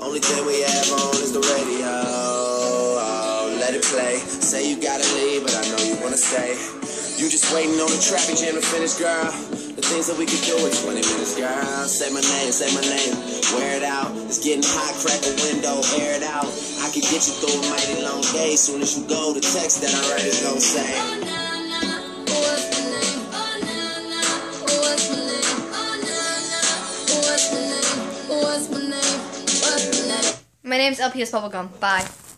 Only thing we have on is the radio. Oh, let it play. Say you gotta leave, but I know you wanna stay. You just waiting on the traffic jam to finish, girl. The things that we could do in 20 minutes, girl. Say my name, say my name. Wear it out. It's getting hot, crack a window, air it out. I could get you through a mighty long day. Soon as you go, the text that I write is gonna say. My name's LPS Bubblegum. Bye.